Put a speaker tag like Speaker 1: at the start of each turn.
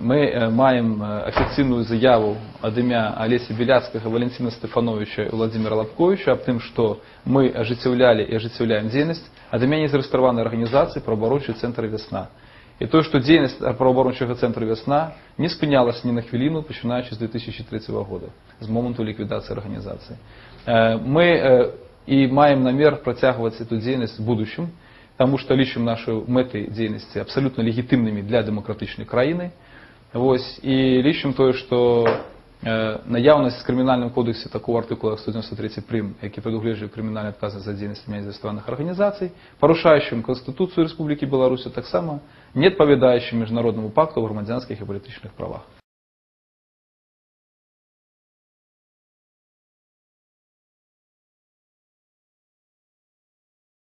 Speaker 1: ми е, маємо е, офіційну заяву від ім'я Олеся Біляцького, Валентина Стефановича і Владимира Лобковича об том, що ми оживляли і оживляємо діяльність від ім'я незареєстрованої організації «Правооборончий центр «Весна». І то, що діяльність правооборончого центру «Весна» не спинялась ні на хвилину, починаючи з 2003 року, з організації. Е, Ми е, і маємо намір протягувати цю діяльність в будущем, тому що лічимо наші мети діяльності абсолютно легітимними для демократичної країни. Ось, і лічимо те, що е, наявність в Кримінальному кодексі такого артикула 193 прим, який предугледжує кримінальну відказність за діяльність неізвестованих організацій, порушаючим Конституцію Республіки Білорусь, так само не відповідаючим Міжнародному пакту в громадянських і політичних правах.